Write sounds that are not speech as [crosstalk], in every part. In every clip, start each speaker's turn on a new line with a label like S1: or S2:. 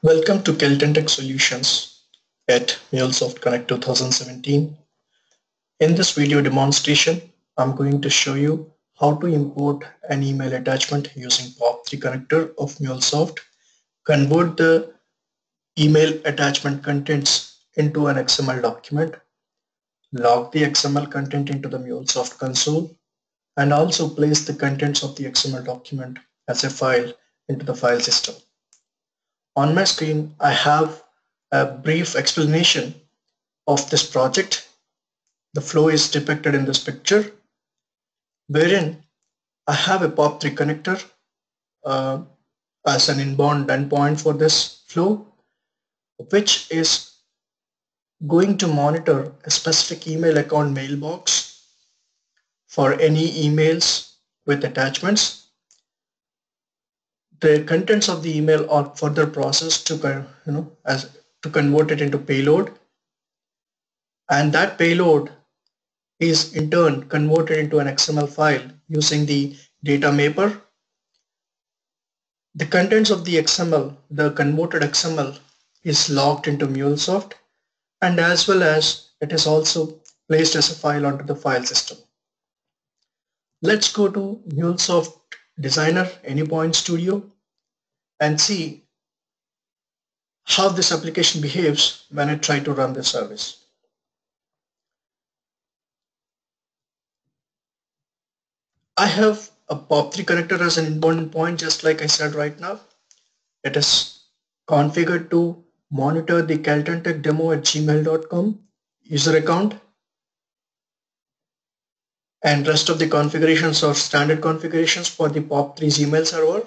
S1: Welcome to Kellton Tech Solutions at MuleSoft Connect 2017. In this video demonstration, I'm going to show you how to import an email attachment using POP3 connector of MuleSoft, convert the email attachment contents into an XML document, log the XML content into the MuleSoft console, and also place the contents of the XML document as a file into the file system. On my screen, I have a brief explanation of this project. The flow is depicted in this picture, wherein I have a POP3 connector uh, as an inbound endpoint for this flow, which is going to monitor a specific email account mailbox for any emails with attachments the contents of the email are further processed to you know as to convert it into payload and that payload is in turn converted into an XML file using the data mapper. The contents of the XML, the converted XML is logged into MuleSoft and as well as it is also placed as a file onto the file system. Let's go to MuleSoft Designer Anypoint Studio and see how this application behaves when I try to run the service. I have a POP3 connector as an inbound point just like I said right now. It is configured to monitor the Tech demo at gmail.com user account and rest of the configurations are standard configurations for the POP3's email server.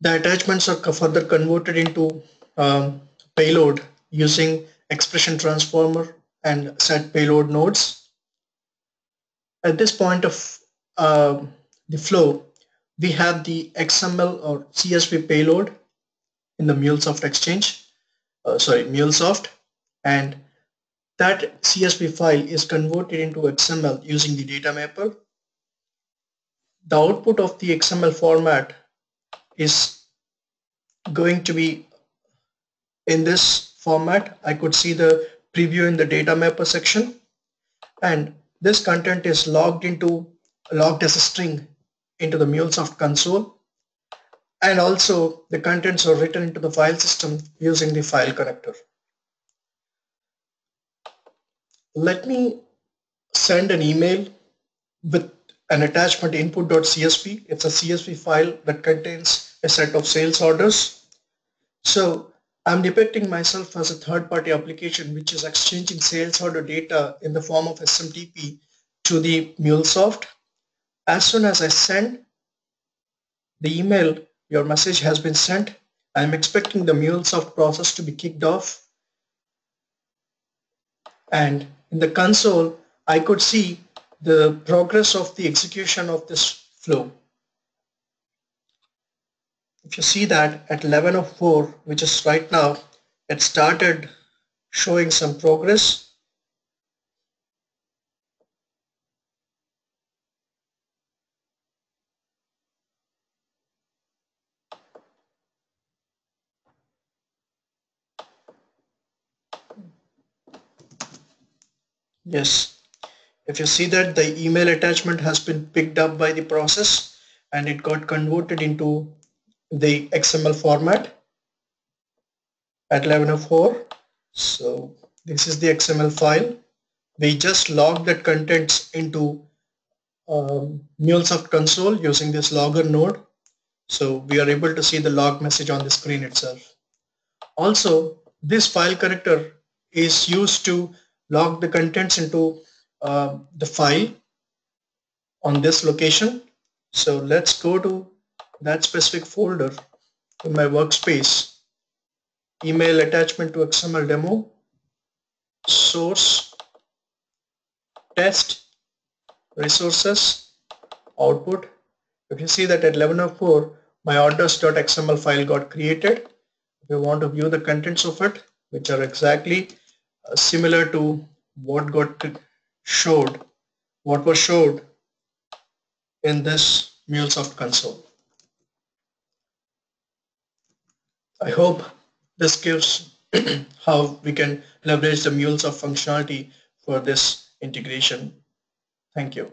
S1: The attachments are further converted into um, payload using expression transformer and set payload nodes. At this point of uh, the flow, we have the XML or CSV payload in the MuleSoft Exchange, uh, sorry, MuleSoft, and that CSV file is converted into XML using the data mapper. The output of the XML format is going to be in this format. I could see the preview in the data mapper section and this content is logged into logged as a string into the MuleSoft console and also the contents are written into the file system using the file connector. Let me send an email with an attachment input.csv. It's a CSV file that contains a set of sales orders. So I'm depicting myself as a third-party application which is exchanging sales order data in the form of SMTP to the MuleSoft. As soon as I send the email, your message has been sent. I'm expecting the MuleSoft process to be kicked off and in the console, I could see the progress of the execution of this flow. If you see that at 11 of 4, which is right now, it started showing some progress Yes. If you see that the email attachment has been picked up by the process and it got converted into the XML format at 1104. So this is the XML file. We just logged that contents into um, MuleSoft console using this logger node. So we are able to see the log message on the screen itself. Also, this file connector is used to log the contents into uh, the file on this location. So let's go to that specific folder in my workspace, email attachment to XML demo, source, test, resources, output. If you see that at 1104, my orders.xml file got created. If you want to view the contents of it, which are exactly similar to what got showed, what was showed in this MuleSoft console. I hope this gives [clears throat] how we can leverage the MuleSoft functionality for this integration. Thank you.